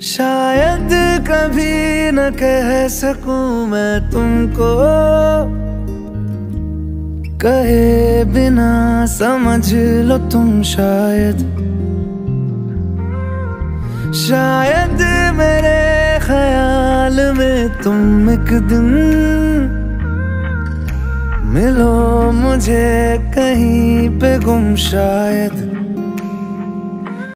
शायद कभी न कह सकूँ मैं तुमको। कहे बिना समझ लो तुम शायद। शायद मेरे ख्याल में तुम एक दिन मिलो मुझे कहीं पे गुम शायद।